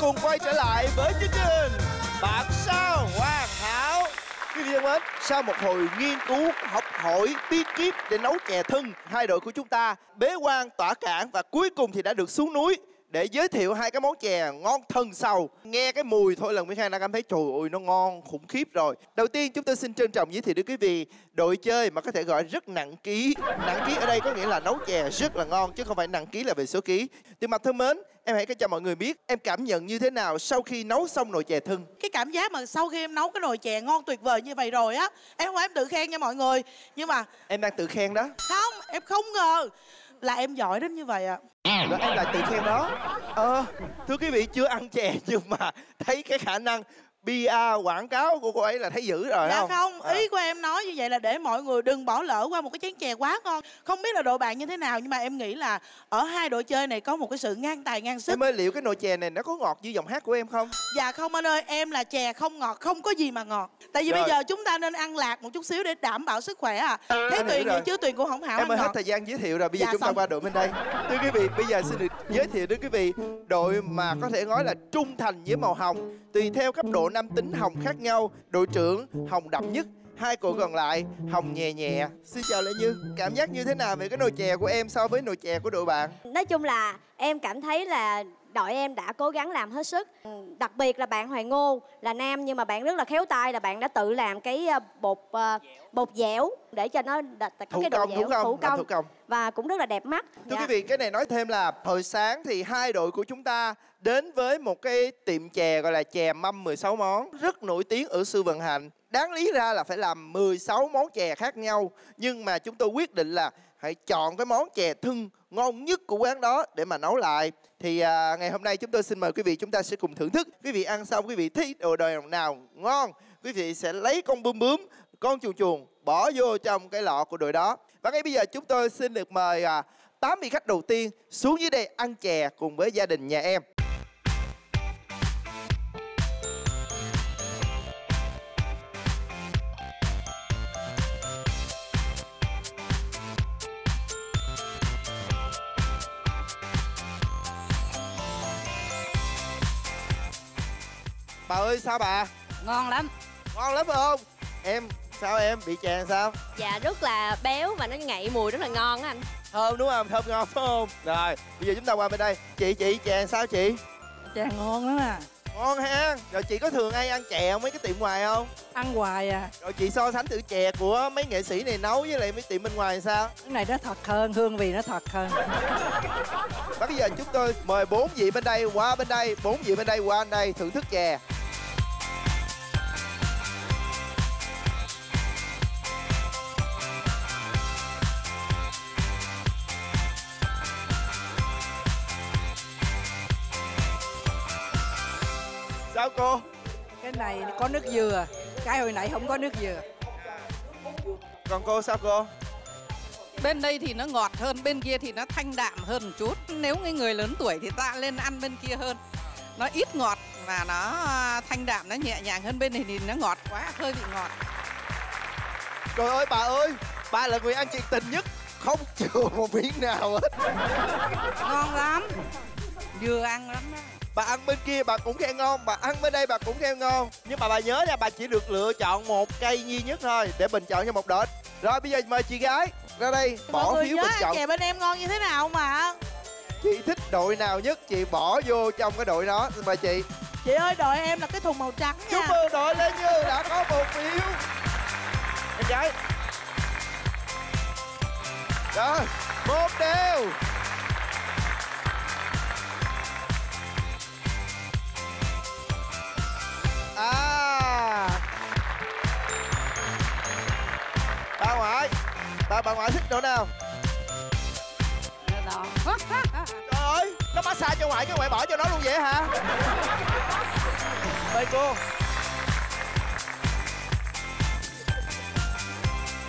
cùng quay trở lại với chương trình Bạn sao hoàn hảo. Quý vị thân mến, sau một hồi nghiên cứu, học hỏi, bí kíp để nấu chè thân Hai đội của chúng ta bế quan tỏa cảng và cuối cùng thì đã được xuống núi để giới thiệu hai cái món chè ngon thân sầu. Nghe cái mùi thôi là Nguyễn Khang đã cảm thấy trời ơi nó ngon khủng khiếp rồi. Đầu tiên chúng tôi xin trân trọng giới thiệu đến quý vị đội chơi mà có thể gọi rất nặng ký. Nặng ký ở đây có nghĩa là nấu chè rất là ngon chứ không phải nặng ký là về số ký. Từ mặt thân mến em hãy cho mọi người biết em cảm nhận như thế nào sau khi nấu xong nồi chè thân cái cảm giác mà sau khi em nấu cái nồi chè ngon tuyệt vời như vậy rồi á em không phải em tự khen nha mọi người nhưng mà em đang tự khen đó. Không em không ngờ là em giỏi đến như vậy ạ. À. đó em lại tự khen đó. Ờ thưa quý vị chưa ăn chè nhưng mà thấy cái khả năng PR quảng cáo của cô ấy là thấy dữ rồi dạ không? không À. ý của em nói như vậy là để mọi người đừng bỏ lỡ qua một cái chén chè quá ngon không biết là đội bạn như thế nào nhưng mà em nghĩ là ở hai đội chơi này có một cái sự ngang tài ngang sức Em ơi liệu cái nồi chè này nó có ngọt như giọng hát của em không? dạ không anh ơi em là chè không ngọt không có gì mà ngọt tại vì Rồi. bây giờ chúng ta nên ăn lạc một chút xíu để đảm bảo sức khỏe à thế Anh tuyền vậy chứ tuyền cũng không hảo em ơi hết thời gian giới thiệu rồi bây giờ Dạ, chúng ta xong. qua đội bên đây thưa quý vị bây giờ xin được giới thiệu đến quý vị đội mà có thể nói là trung thành với màu hồng tùy theo cấp độ nam tính hồng khác nhau, đội trưởng hồng đậm nhất, hai cô còn lại hồng nhẹ nhẹ. Xin chào lệ như, cảm giác như thế nào về cái nồi chè của em so với nồi chè của đội bạn? Nói chung là em cảm thấy là đội em đã cố gắng làm hết sức Ừ, Đặc biệt là bạn Hoàng Ngô là nam nhưng mà bạn rất là khéo tay là bạn đã tự làm cái ờ, bột ờ, bột dẻo để cho nó đ- có thủ cái độ công dẻo thủ công làm thủ công và cũng rất là đẹp mắt. Thưa Dạ. quý vị, cái này nói thêm là hồi sáng thì hai đội của chúng ta đến với một cái tiệm chè gọi là chè mâm 16 món rất nổi tiếng ở Sư Vận Hạnh. Đáng lý ra là phải làm 16 món chè khác nhau nhưng mà chúng tôi quyết định là hãy chọn cái món chè thân ngon nhất của quán đó để mà nấu lại. Thì à, ngày hôm nay chúng tôi xin mời quý vị chúng ta sẽ cùng thưởng thức. Quý vị ăn xong quý vị thích đồ đời nào ngon, quý vị sẽ lấy con bướm bướm, con chuồn chuồn bỏ vô trong cái lọ của đội đó. Và ngay bây giờ chúng tôi xin được mời à, 8 vị khách đầu tiên xuống dưới đây ăn chè cùng với gia đình nhà em. Bà ơi sao bà? ngon lắm Ngon lắm phải không? Em sao em bị chè làm sao? dạ rất là béo và nó ngậy mùi rất là ngon á anh Thơm đúng không? Thơm ngon phải không? Rồi, bây giờ chúng ta qua bên đây. Chị chị chè làm sao chị? chè ngon lắm à Ngon ha. Rồi chị có thường hay ăn chè không mấy cái tiệm ngoài không? ăn hoài à Rồi chị so sánh thử chè của mấy nghệ sĩ này nấu với lại mấy tiệm bên ngoài sao? cái này nó thật hơn hương vị nó thật hơn bây giờ chúng tôi mời bốn vị bên đây qua bên đây, bốn vị bên đây qua bên đây thưởng thức chè. Sao cô? cái này có nước dừa. Cái hồi nãy không có nước dừa. Còn cô sao cô? bên đây thì nó ngọt hơn bên kia thì nó thanh đạm hơn một chút. Nếu cái người lớn tuổi thì ta lên ăn bên kia hơn. Nó ít ngọt và nó thanh đạm nó nhẹ nhàng hơn. Bên này thì nó ngọt quá hơi bị ngọt. Trời ơi bà ơi, bà là người ăn chuyện tình nhất. Không chừa một miếng nào hết. Ngon lắm. Vừa ăn lắm đó. Bà ăn bên kia bà cũng khen ngon Bà ăn bên đây bà cũng khen ngon. Nhưng mà bà nhớ nha bà chỉ được lựa chọn một cây duy nhất thôi Để bình chọn cho một đội Rồi bây giờ mời chị gái ra đây mọi Bỏ phiếu bình chọn. chè bên em ngon như thế nào mà? Chị thích đội nào nhất chị bỏ vô trong cái đội đó Mời chị. Chị ơi đội em là cái thùng màu trắng Chúc nha mừng đội Lê Như đã có một phiếu. Em gái. Rồi Một đều Bà bà ngoại thích chỗ nào? Trời ơi Nó massage cho ngoại cái ngoại bỏ cho nó luôn vậy hả? Mời cô.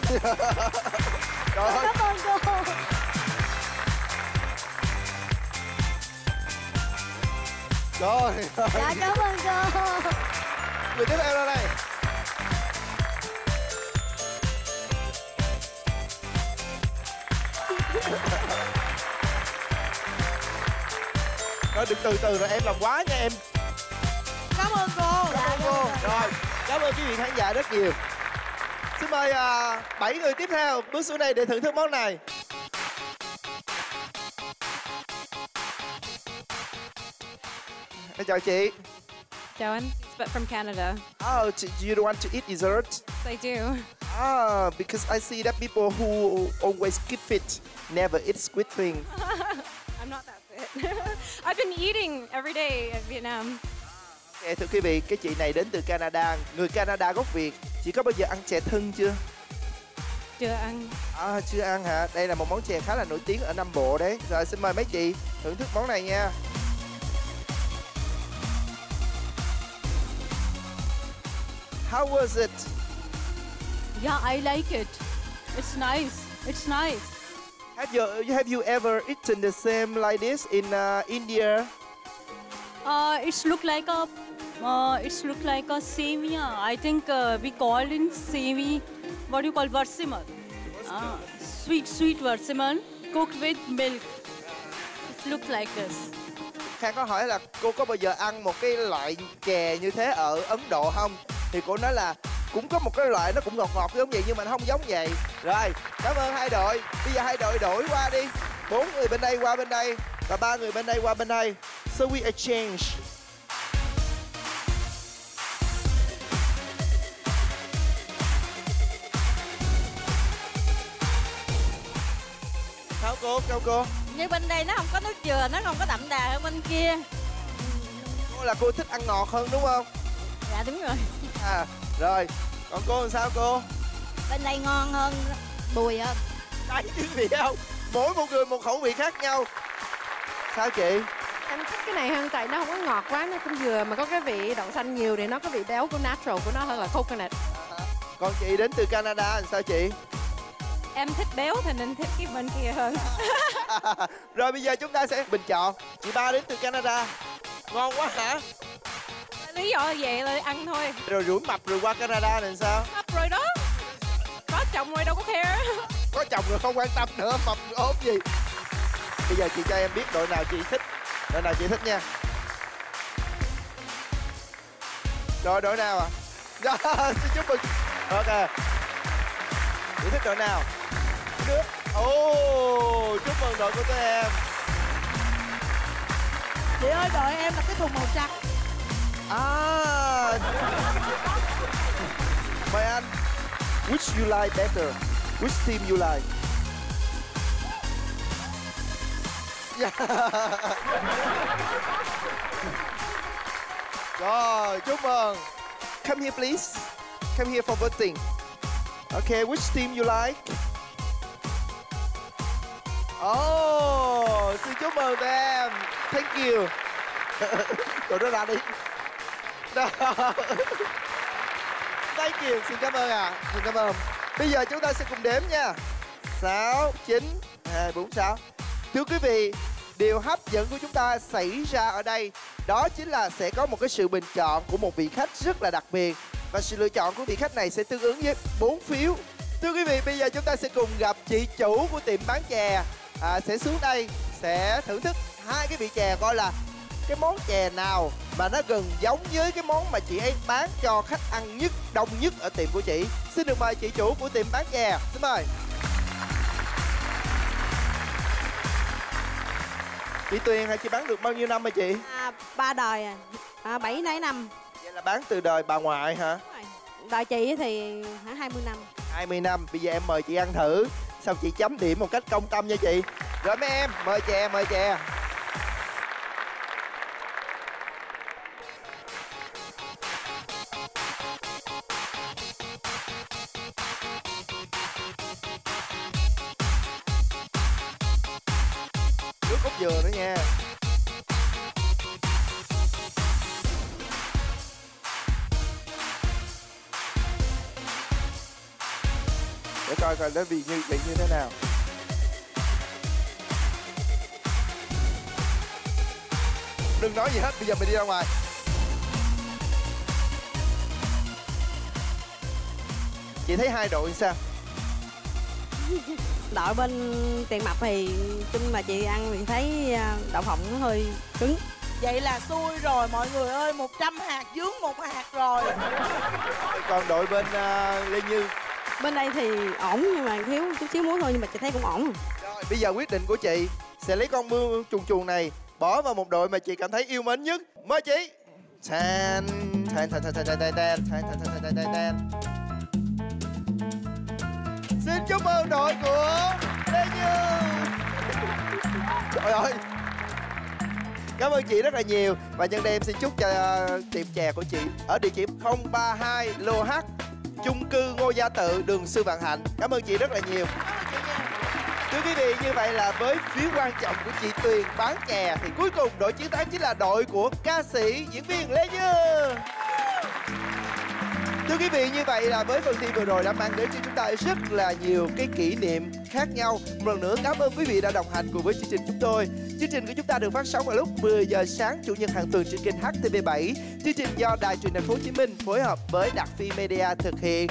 Trời ơi. Cảm ơn cô. Trời ơi. Dạ cảm ơn cô. Người tiếp theo ra đây đừng từ từ rồi em làm quá nha em cảm ơn cô Cảm ơn cô. Rồi, cảm ơn quý vị khán giả rất nhiều. Xin mời à, bảy người tiếp theo bước xuống đây để thưởng thức món này. Em chào chị. Chào anh, but from Canada. Oh, do you don't want to eat dessert? I do. Ah, because I see that people who always keep fit never eat sweet things. I've been eating every day in Vietnam. Ok, thưa quý vị, cái chị này đến từ Canada, người Canada gốc Việt. Chị có bao giờ ăn chè thân chưa? Chưa ăn. À, chưa ăn hả? Đây là một món chè khá là nổi tiếng ở Nam Bộ đấy. Rồi xin mời mấy chị thưởng thức món này nha. How was it? Yeah, I like it. It's nice. It's nice. Have you have you ever eaten the same like this in uh, India? Uh, it's look like a. Uh, it's look like a semia. I think uh, we call in semi. What do you call versimil? Uh, sweet, sweet versimil cooked with milk. It looks like this. Khang có hỏi là cô có bao giờ ăn một cái loại chè như thế ở Ấn Độ không? Thì cô nói là cũng có một cái loại nó cũng ngọt ngọt giống vậy nhưng mà nó không giống vậy. Rồi, cảm ơn hai đội. Bây giờ hai đội đổi qua đi. Bốn người bên đây qua bên đây và ba người bên đây qua bên đây. So we exchange. Sao cô? Sao cô? Như bên đây nó không có nước dừa, nó không có đậm đà hơn bên kia. Cô là cô thích ăn ngọt hơn đúng không? Dạ đúng rồi. À, rồi. Còn cô làm sao cô? Bên đây ngon hơn, bùi hơn. Đấy chứ gì không? Mỗi một người một khẩu vị khác nhau. Sao chị? Em thích cái này hơn tại nó không có ngọt quá, nó cũng vừa mà có cái vị đậu xanh nhiều để nó có vị béo của natural của nó hơn là coconut. Còn chị đến từ Canada làm sao chị? Em thích béo thì nên thích cái bên kia hơn. rồi bây giờ chúng ta sẽ bình chọn. Chị ba đến từ Canada. Ngon quá hả? Lý do là vậy là ăn thôi. Rồi rủi mập rồi qua Canada là sao? Hấp rồi đó. Có chồng rồi đâu có care. Có chồng rồi không quan tâm nữa, mập ốm gì. Bây giờ chị cho em biết đội nào chị thích. Đội nào chị thích nha. Rồi đội nào à? Rồi, xin chúc mừng. Ok. Chị thích đội nào? Đứa. Ồ, chúc mừng đội của tụi em. chị ơi đợi em là cái thùng màu trắng À. Mời anh. Which you like better? Which team you like? Yeah. Rồi, chúc mừng. Come here please. Come here for voting. Okay, which team you like? Oh, xin chúc mừng tụi em. Thank you. Tụi nó ra đi. Thank you, xin cảm ơn ạ. À. Xin cảm ơn. Bây giờ chúng ta sẽ cùng đếm nha. 6, 9, 2, 4, 6. Thưa quý vị, điều hấp dẫn của chúng ta xảy ra ở đây đó chính là sẽ có một cái sự bình chọn của một vị khách rất là đặc biệt và sự lựa chọn của vị khách này sẽ tương ứng với 4 phiếu. Thưa quý vị, bây giờ chúng ta sẽ cùng gặp chị chủ của tiệm bán chè à, sẽ xuống đây sẽ thưởng thức hai cái vị chè coi là cái món chè nào mà nó gần giống với cái món mà chị ấy bán cho khách ăn nhất đông nhất ở tiệm của chị. Xin được mời chị chủ của tiệm bán chè. Xin mời. Chị tuyền hả? Chị bán được bao nhiêu năm hả chị? À, ba đời à, à bảy nấy năm. vậy là bán từ đời bà ngoại hả? Đời chị thì khoảng 20 năm. 20 năm. Bây giờ em mời chị ăn thử. Xong chị chấm điểm một cách công tâm nha chị? Rồi mấy em mời chè mời chè nước cốt dừa nữa nha. Để coi coi nó vị như vị như thế nào. Đừng nói gì hết, bây giờ mình đi ra ngoài. Chị thấy hai đội sao? Đội bên tiền mặt thì chung là chị ăn thì thấy à, đậu phộng nó hơi cứng. vậy là xui rồi mọi người ơi 100 hạt dướng một hạt rồi còn đội bên uh, lê như bên đây thì ổn nhưng mà thiếu chút xíu muối thôi nhưng mà chị thấy cũng ổn rồi bây giờ quyết định của chị sẽ lấy con mưa chuồn chuồn này bỏ vào một đội mà chị cảm thấy yêu mến nhất mời chị tan tan tan tan tan tan tan tan tan tan tan tan tan xin chúc mừng đội của trời ơi. Cảm ơn chị rất là nhiều. Và nhân đây em xin chúc cho uh, tiệm chè của chị Ở địa chỉ 032 Lô H chung cư Ngô Gia Tự, đường Sư Vạn Hạnh. Cảm ơn chị rất là nhiều. Thưa quý vị, như vậy là với phiếu quan trọng của chị Tuyền bán chè Thì cuối cùng đội chiến thắng chính là đội của ca sĩ, diễn viên Lê Như. Thưa quý vị, như vậy là với phần thi vừa rồi đã mang đến cho chúng ta rất là nhiều cái kỷ niệm khác nhau. Một lần nữa cảm ơn quý vị đã đồng hành cùng với chương trình chúng tôi. Chương trình của chúng ta được phát sóng vào lúc 10 giờ sáng, chủ nhật hàng tuần trên kênh HTV7. Chương trình do Đài truyền hình Phố Hồ Chí Minh phối hợp với Đặc Phi Media thực hiện.